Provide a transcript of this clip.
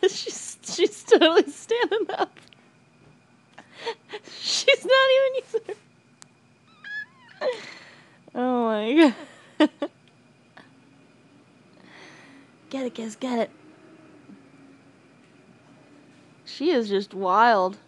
She's she's totally standing up. She's not even using her. Oh my god. get it, guys, get it. She is just wild.